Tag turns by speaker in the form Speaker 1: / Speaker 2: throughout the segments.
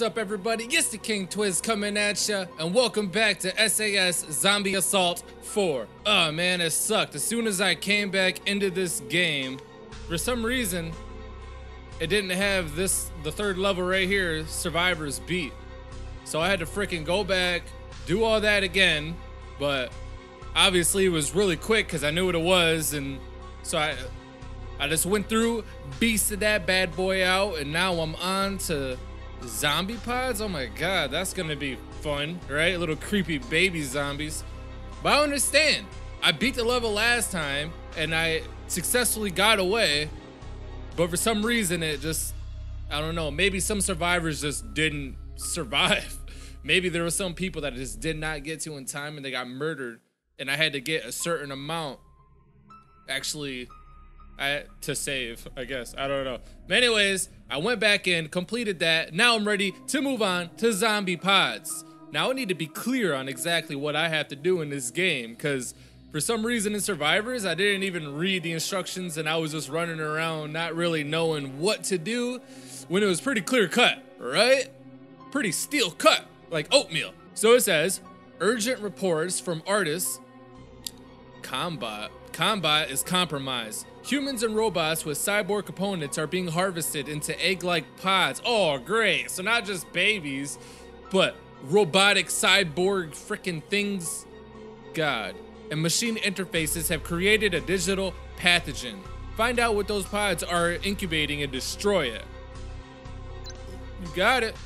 Speaker 1: What's up, everybody? It's the King Twizz coming at ya, and welcome back to SAS Zombie Assault 4. Oh man, it sucked. As soon as I came back into this game, for some reason, it didn't have this, the third level right here, Survivors beat. So I had to freaking go back, do all that again, but obviously it was really quick because I knew what it was, and so I, I just went through, beasted that bad boy out, and now I'm on to zombie pods. Oh my god, that's gonna be fun, right? Little creepy baby zombies. But I understand. I beat the level last time, and I successfully got away, but for some reason it just, I don't know, maybe some survivors just didn't survive. Maybe there were some people that just did not get to in time and they got murdered, and I had to get a certain amount actually I, to save, I guess. I don't know. But anyways, I went back in, completed that. Now I'm ready to move on to zombie pods. Now I need to be clear on exactly what I have to do in this game because for some reason in Survivors, I didn't even read the instructions and I was just running around not really knowing what to do when it was pretty clear cut, right? Pretty steel cut, like oatmeal. So it says, urgent reports from artists. Combat. Combat is compromised. Humans and robots with cyborg components are being harvested into egg-like pods. Oh, great. So not just babies, but robotic cyborg freaking things. God. And machine interfaces have created a digital pathogen. Find out what those pods are incubating and destroy it. You got it.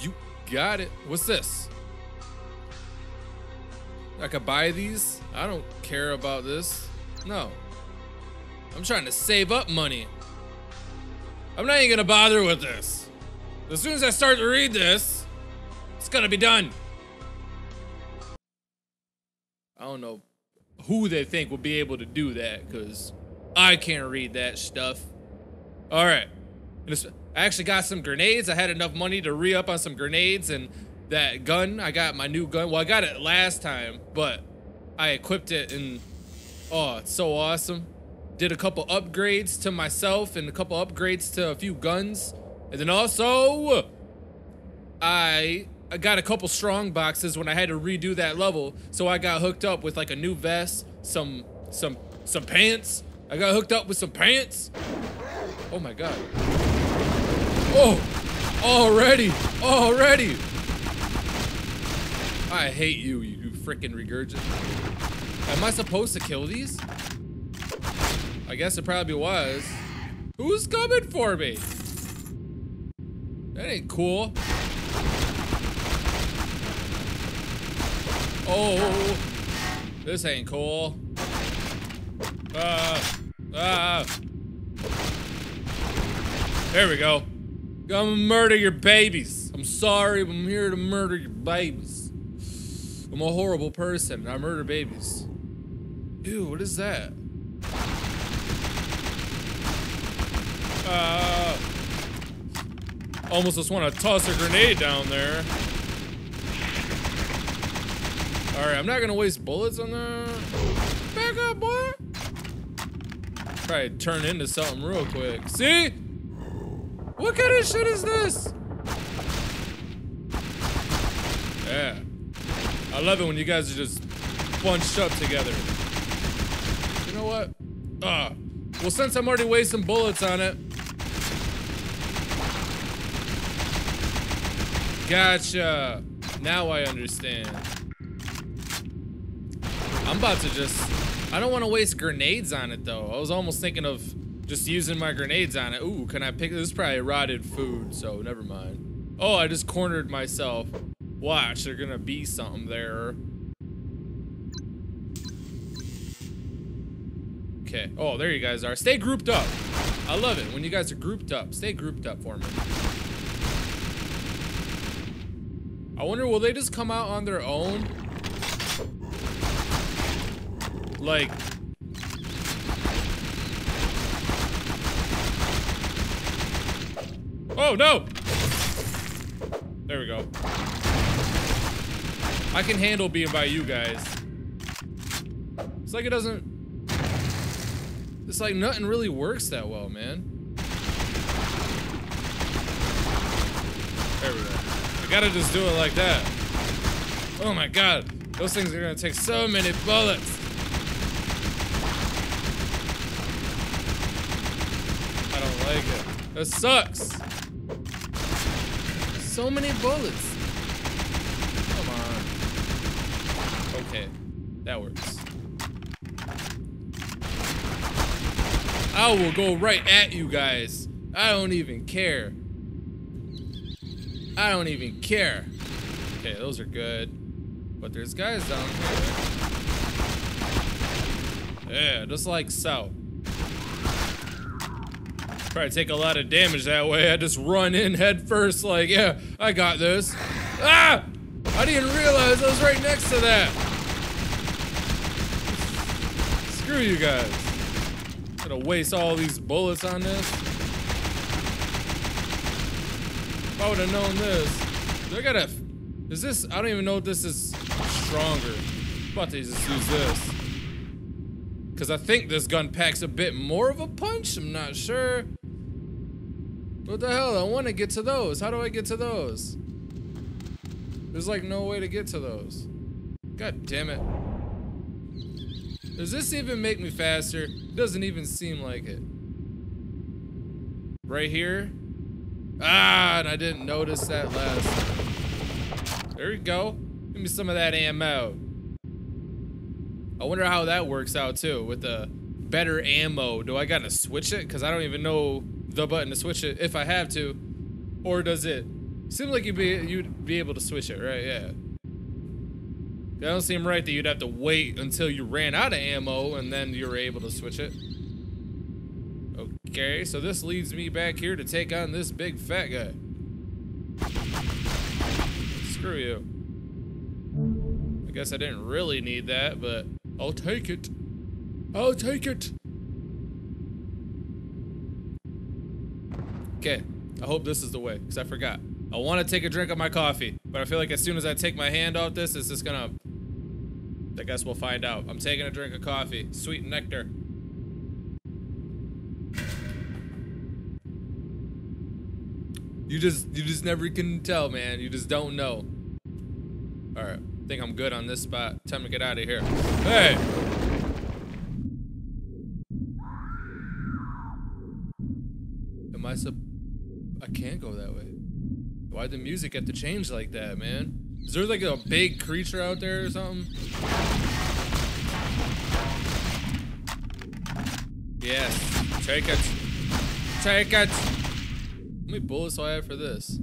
Speaker 1: You got it. What's this? I could buy these? I don't care about this. No. I'm trying to save up money. I'm not even gonna bother with this. As soon as I start to read this, it's gonna be done. I don't know who they think will be able to do that, because I can't read that stuff. All right. I actually got some grenades. I had enough money to re-up on some grenades and that gun. I got my new gun. Well, I got it last time, but I equipped it and oh, it's so awesome. Did a couple upgrades to myself and a couple upgrades to a few guns. And then also, I I got a couple strong boxes when I had to redo that level. So I got hooked up with like a new vest, some some some pants. I got hooked up with some pants. Oh my god. Oh, already, already. I hate you, you freaking regurgit. Am I supposed to kill these? I guess it probably was. Who's coming for me? That ain't cool. Oh, this ain't cool. Ah, ah. There we go. Gonna murder your babies. I'm sorry, but I'm here to murder your babies. I'm a horrible person. I murder babies. Ew, what is that? Uh, almost just want to toss a grenade down there. Alright, I'm not gonna waste bullets on that. Back up, boy! Probably turn into something real quick. See? What kind of shit is this? Yeah. I love it when you guys are just bunched up together. You know what? Ah. Uh, well, since I'm already wasting bullets on it. Gotcha. Now I understand. I'm about to just... I don't want to waste grenades on it, though. I was almost thinking of just using my grenades on it. Ooh, can I pick... This is probably rotted food, so never mind. Oh, I just cornered myself. Watch, there's gonna be something there. Okay. Oh, there you guys are. Stay grouped up. I love it when you guys are grouped up. Stay grouped up for me. I wonder, will they just come out on their own? Like... Oh, no! There we go. I can handle being by you guys. It's like it doesn't... It's like nothing really works that well, man. I gotta just do it like that. Oh my god. Those things are gonna take so many bullets. I don't like it. That sucks. So many bullets. Come on. Okay. That works. I will go right at you guys. I don't even care. I don't even care. Okay, those are good. But there's guys down here. Yeah, just like so. Probably take a lot of damage that way. I just run in head first like, yeah, I got this. Ah! I didn't realize I was right next to that. Screw you guys. Gonna waste all these bullets on this. If I would have known this. Do I gotta... Is this... I don't even know if this is stronger. About to just use this. Because I think this gun packs a bit more of a punch. I'm not sure. What the hell? I want to get to those. How do I get to those? There's like no way to get to those. God damn it. Does this even make me faster? It doesn't even seem like it. Right here? Ah, and I didn't notice that last There we go. Give me some of that ammo. I wonder how that works out too with the better ammo. Do I gotta switch it? Cause I don't even know the button to switch it if I have to. Or does it? Seems like you'd be, you'd be able to switch it, right? Yeah. That don't seem right that you'd have to wait until you ran out of ammo and then you were able to switch it. Okay, so this leads me back here to take on this big fat guy. Screw you. I guess I didn't really need that, but I'll take it. I'll take it. Okay, I hope this is the way, because I forgot. I want to take a drink of my coffee, but I feel like as soon as I take my hand off this, it's just gonna... I guess we'll find out. I'm taking a drink of coffee. Sweet nectar. You just, you just never can tell, man. You just don't know. All right, I think I'm good on this spot. Time to get out of here. Hey! Am I sub- I can't go that way. Why'd the music have to change like that, man? Is there like a big creature out there or something? Yes. Take it. Take it. How many bullets do I have for this?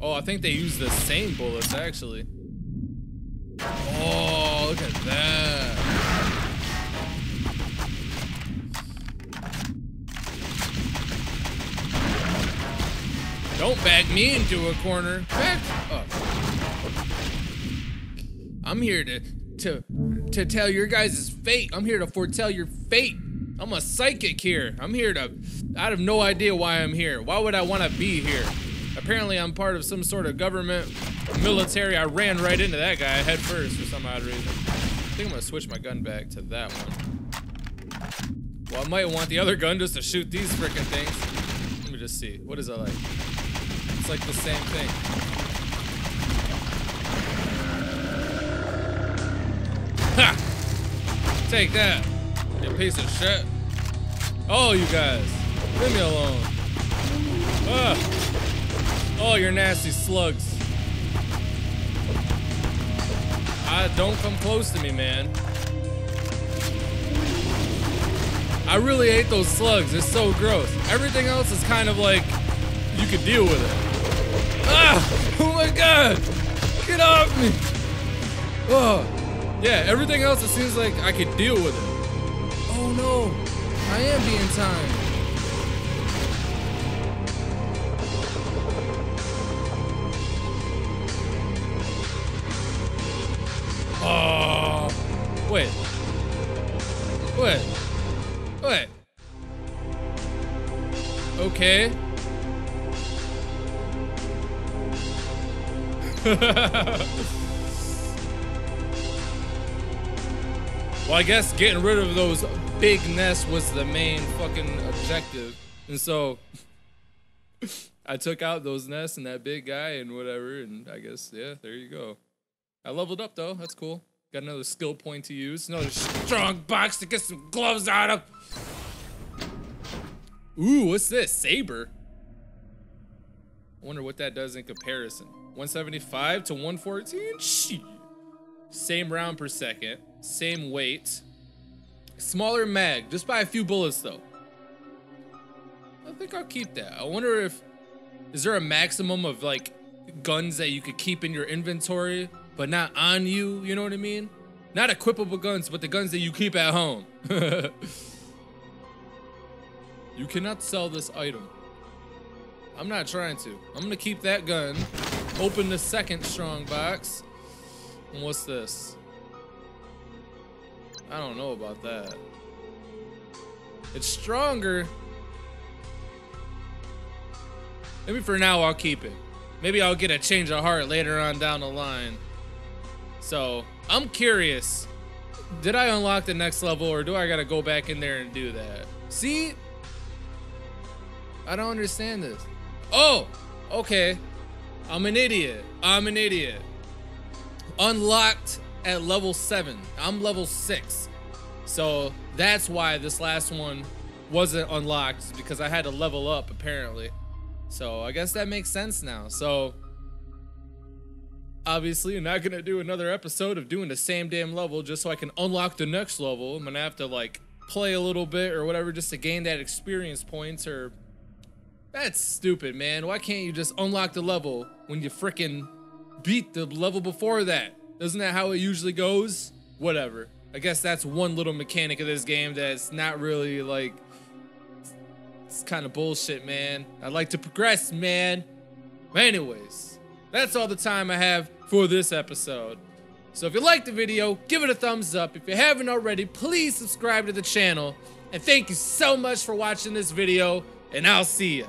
Speaker 1: Oh, I think they use the same bullets, actually. Oh, look at that. Don't back me into a corner. Back up. I'm here to to to tell your guys' fate. I'm here to foretell your fate. I'm a psychic here. I'm here to I have no idea why I'm here. Why would I want to be here? Apparently I'm part of some sort of government military. I ran right into that guy head first for some odd reason. I think I'm gonna switch my gun back to that one. Well, I might want the other gun just to shoot these freaking things. Let me just see. What is it like? It's like the same thing. Ha! Take that, you piece of shit. Oh, you guys, leave me alone. Ah. Oh, you're nasty slugs. I don't come close to me, man. I really hate those slugs. They're so gross. Everything else is kind of like you could deal with it. Ah! Oh my god! Get off me! Oh. Yeah, everything else, it seems like I could deal with it. Oh no, I am being timed. Well, I guess getting rid of those big nests was the main fucking objective. And so I took out those nests and that big guy and whatever, and I guess yeah, there you go. I leveled up though. That's cool. Got another skill point to use. Another strong box to get some gloves out of. Ooh, what's this? Saber. I wonder what that does in comparison. 175 to 114? Shit. Same round per second. Same weight. Smaller mag, just by a few bullets though. I think I'll keep that. I wonder if, is there a maximum of like guns that you could keep in your inventory, but not on you, you know what I mean? Not equipable guns, but the guns that you keep at home. you cannot sell this item. I'm not trying to. I'm gonna keep that gun. Open the second strong box. And what's this? I don't know about that. It's stronger. Maybe for now I'll keep it. Maybe I'll get a change of heart later on down the line. So, I'm curious. Did I unlock the next level or do I gotta go back in there and do that? See? I don't understand this. Oh, okay. I'm an idiot. I'm an idiot. Unlocked at level 7. I'm level 6. So that's why this last one wasn't unlocked because I had to level up apparently. So I guess that makes sense now. So obviously I'm not gonna do another episode of doing the same damn level just so I can unlock the next level. I'm gonna have to like play a little bit or whatever just to gain that experience points or that's stupid, man. Why can't you just unlock the level when you freaking beat the level before that? Isn't that how it usually goes? Whatever. I guess that's one little mechanic of this game that's not really like it's kind of bullshit, man. I like to progress, man. But anyways, that's all the time I have for this episode. So if you liked the video, give it a thumbs up. If you haven't already, please subscribe to the channel. And thank you so much for watching this video, and I'll see ya.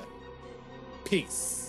Speaker 1: Peace.